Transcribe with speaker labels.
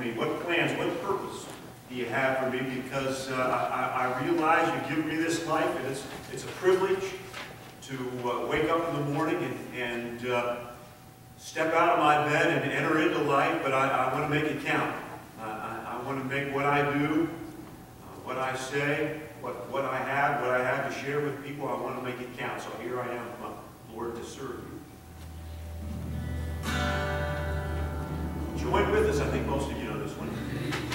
Speaker 1: me? What plans, what purpose do you have for me? Because uh, I, I realize you give me this life, and it's, it's a privilege to uh, wake up in the morning and, and uh, step out of my bed and enter into life, but I, I want to make it count. I, I, want to make what I do, uh, what I say, what, what I have, what I have to share with people, I want to make it count. So here I am, uh, Lord, to serve you. Join with us, I think most one.